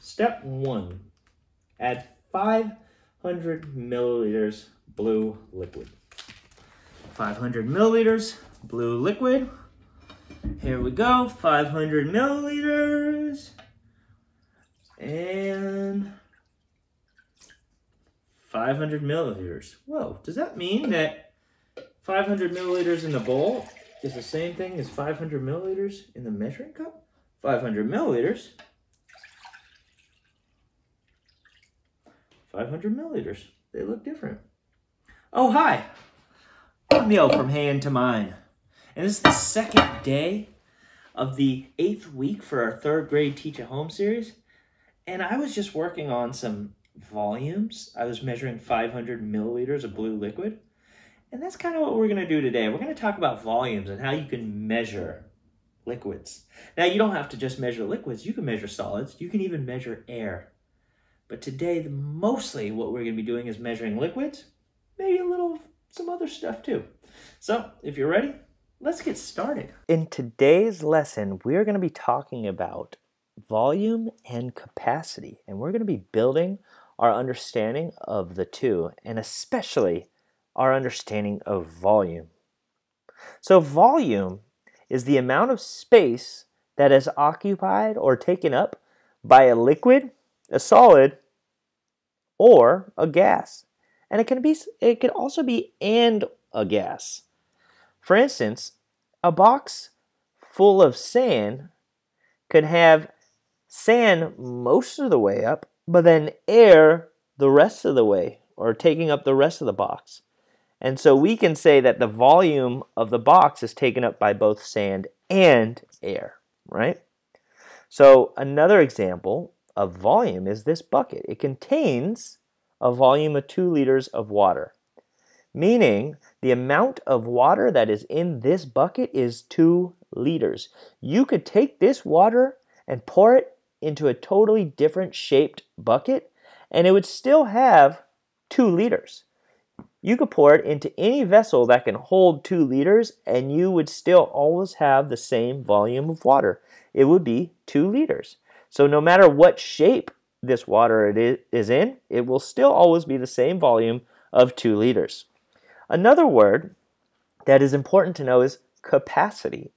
Step one, add 500 milliliters blue liquid. 500 milliliters blue liquid. Here we go, 500 milliliters. And 500 milliliters. Whoa, does that mean that 500 milliliters in the bowl is the same thing as 500 milliliters in the measuring cup? 500 milliliters. 500 milliliters. They look different. Oh, hi. I'm from hand2mind. And this is the second day of the eighth week for our third grade Teach at Home series. And I was just working on some volumes. I was measuring 500 milliliters of blue liquid. And that's kind of what we're going to do today. We're going to talk about volumes and how you can measure liquids. Now, you don't have to just measure liquids. You can measure solids. You can even measure air. But today, mostly what we're going to be doing is measuring liquids, maybe a little some other stuff too. So, if you're ready, let's get started. In today's lesson, we're going to be talking about volume and capacity, and we're going to be building our understanding of the two, and especially our understanding of volume. So, volume is the amount of space that is occupied or taken up by a liquid, a solid, or a gas. And it can be it can also be and a gas. For instance, a box full of sand could have sand most of the way up, but then air the rest of the way or taking up the rest of the box. And so we can say that the volume of the box is taken up by both sand and air, right? So another example of volume is this bucket. It contains a volume of 2 liters of water, meaning the amount of water that is in this bucket is 2 liters. You could take this water and pour it into a totally different shaped bucket, and it would still have 2 liters. You could pour it into any vessel that can hold 2 liters, and you would still always have the same volume of water. It would be 2 liters. So no matter what shape this water it is in, it will still always be the same volume of 2 liters. Another word that is important to know is capacity.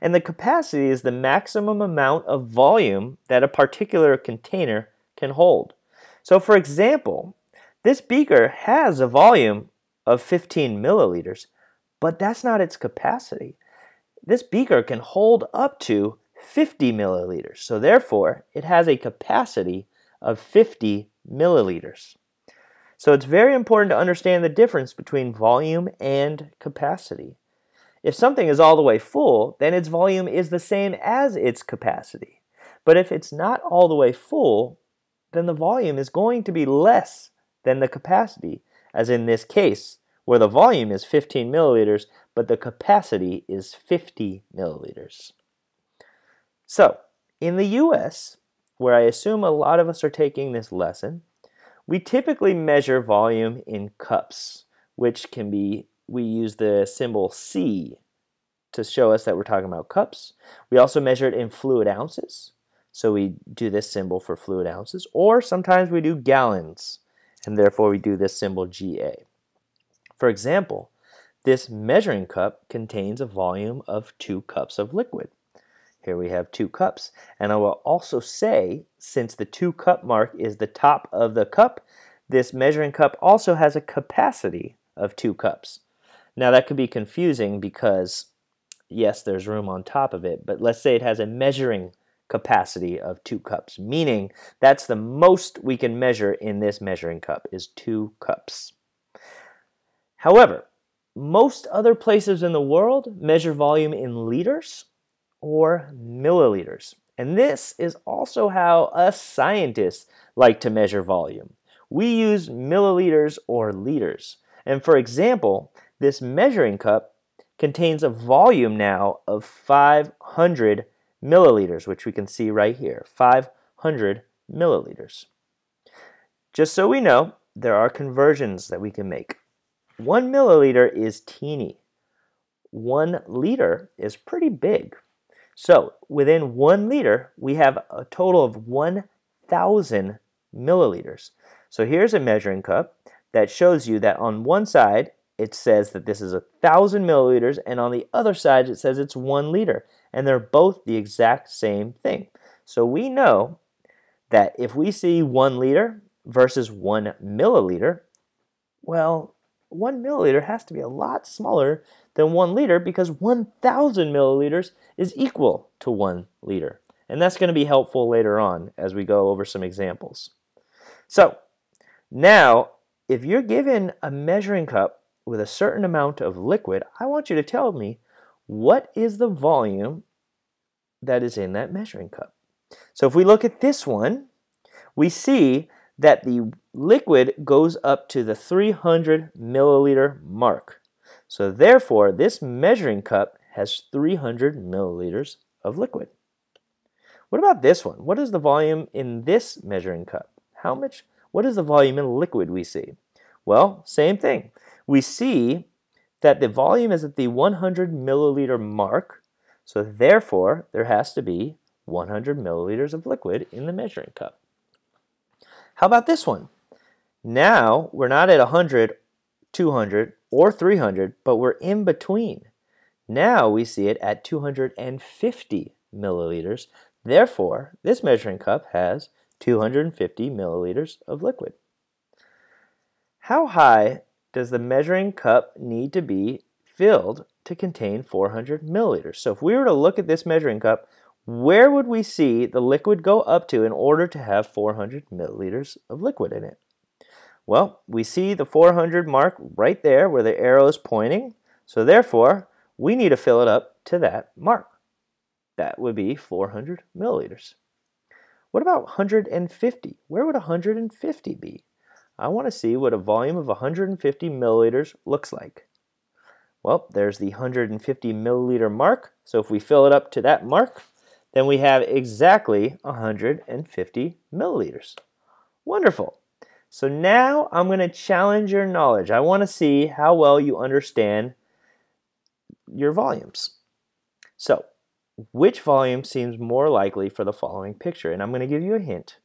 And the capacity is the maximum amount of volume that a particular container can hold. So for example, this beaker has a volume of 15 milliliters, but that's not its capacity. This beaker can hold up to 50 milliliters, so therefore it has a capacity of 50 milliliters. So it's very important to understand the difference between volume and capacity. If something is all the way full, then its volume is the same as its capacity. But if it's not all the way full, then the volume is going to be less than the capacity, as in this case, where the volume is 15 milliliters, but the capacity is 50 milliliters. So, in the US, where I assume a lot of us are taking this lesson, we typically measure volume in cups, which can be, we use the symbol C to show us that we're talking about cups. We also measure it in fluid ounces, so we do this symbol for fluid ounces, or sometimes we do gallons and therefore we do this symbol GA. For example, this measuring cup contains a volume of two cups of liquid. Here we have two cups. And I will also say, since the two cup mark is the top of the cup, this measuring cup also has a capacity of two cups. Now that could be confusing because, yes, there's room on top of it, but let's say it has a measuring capacity of two cups, meaning that's the most we can measure in this measuring cup is two cups. However, most other places in the world measure volume in liters or milliliters. And this is also how us scientists like to measure volume. We use milliliters or liters. And for example, this measuring cup contains a volume now of 500 milliliters, which we can see right here, 500 milliliters. Just so we know, there are conversions that we can make. One milliliter is teeny. One liter is pretty big. So within one liter, we have a total of 1,000 milliliters. So here's a measuring cup that shows you that on one side, it says that this is a thousand milliliters, and on the other side, it says it's one liter. And they're both the exact same thing. So we know that if we see one liter versus one milliliter, well, one milliliter has to be a lot smaller than one liter because 1,000 milliliters is equal to one liter. And that's going to be helpful later on as we go over some examples. So now, if you're given a measuring cup with a certain amount of liquid, I want you to tell me what is the volume that is in that measuring cup. So if we look at this one, we see that the liquid goes up to the 300 milliliter mark. So therefore, this measuring cup has 300 milliliters of liquid. What about this one? What is the volume in this measuring cup? How much, what is the volume in liquid we see? Well, same thing. We see that the volume is at the 100 milliliter mark, so therefore there has to be 100 milliliters of liquid in the measuring cup. How about this one? Now we're not at 100, 200, or 300, but we're in between. Now we see it at 250 milliliters. Therefore, this measuring cup has 250 milliliters of liquid. How high does the measuring cup need to be filled to contain 400 milliliters? So if we were to look at this measuring cup, where would we see the liquid go up to in order to have 400 milliliters of liquid in it? Well, we see the 400 mark right there where the arrow is pointing. So therefore, we need to fill it up to that mark. That would be 400 milliliters. What about 150? Where would 150 be? I want to see what a volume of 150 milliliters looks like. Well, there's the 150 milliliter mark. So if we fill it up to that mark, then we have exactly 150 milliliters. Wonderful. So now I'm going to challenge your knowledge. I want to see how well you understand your volumes. So, which volume seems more likely for the following picture? And I'm going to give you a hint.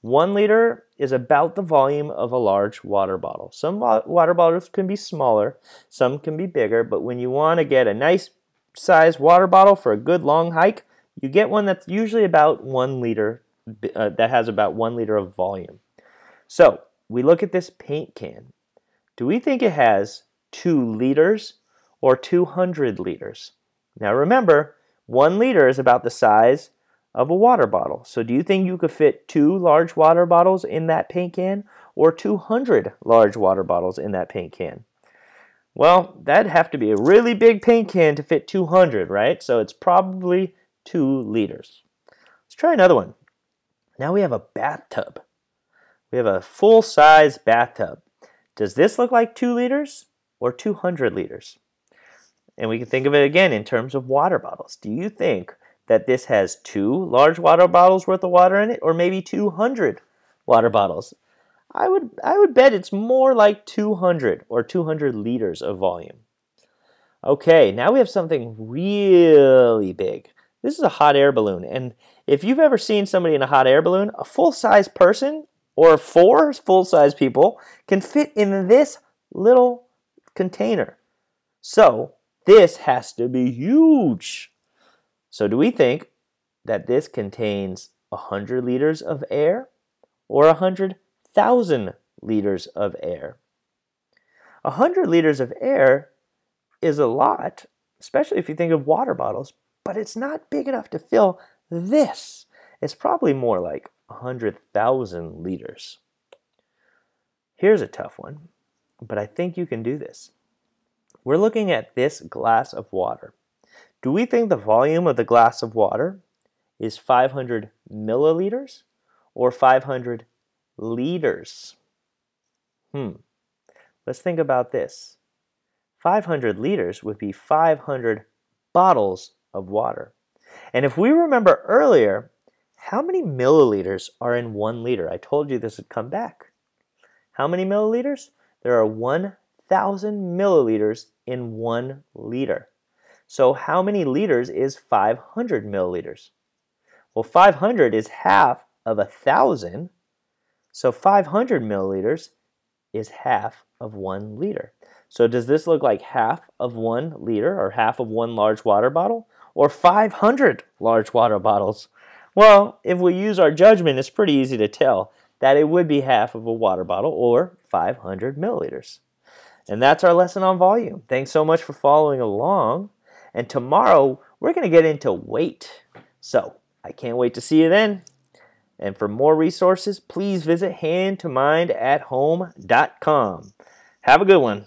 One liter is about the volume of a large water bottle. Some water bottles can be smaller, some can be bigger, but when you want to get a nice size water bottle for a good long hike, you get one that's usually about one liter, uh, that has about one liter of volume. So we look at this paint can. Do we think it has two liters or 200 liters? Now remember, one liter is about the size of a water bottle. So do you think you could fit two large water bottles in that paint can or 200 large water bottles in that paint can? Well, that'd have to be a really big paint can to fit 200, right? So it's probably two liters. Let's try another one. Now we have a bathtub. We have a full-size bathtub. Does this look like 2 liters or 200 liters? And we can think of it again in terms of water bottles. Do you think that this has two large water bottles worth of water in it or maybe 200 water bottles? I would, I would bet it's more like 200 or 200 liters of volume. Okay, now we have something really big. This is a hot air balloon. And if you've ever seen somebody in a hot air balloon, a full-size person or four full-size people can fit in this little container. So this has to be huge. So do we think that this contains 100 liters of air or 100,000 liters of air? 100 liters of air is a lot, especially if you think of water bottles, but it's not big enough to fill this. It's probably more like 100,000 liters. Here's a tough one, but I think you can do this. We're looking at this glass of water. Do we think the volume of the glass of water is 500 milliliters or 500 liters? Hmm. Let's think about this. 500 liters would be 500 bottles of water. And if we remember earlier, how many milliliters are in one liter? I told you this would come back. How many milliliters? There are 1,000 milliliters in one liter. So how many liters is 500 milliliters? Well, 500 is half of a 1,000. So 500 milliliters is half of one liter. So does this look like half of one liter or half of one large water bottle or 500 large water bottles? Well, if we use our judgment, it's pretty easy to tell that it would be half of a water bottle or 500 milliliters. And that's our lesson on volume. Thanks so much for following along. And tomorrow, we're going to get into weight. So I can't wait to see you then. And for more resources, please visit hand2mindathome.com. Have a good one.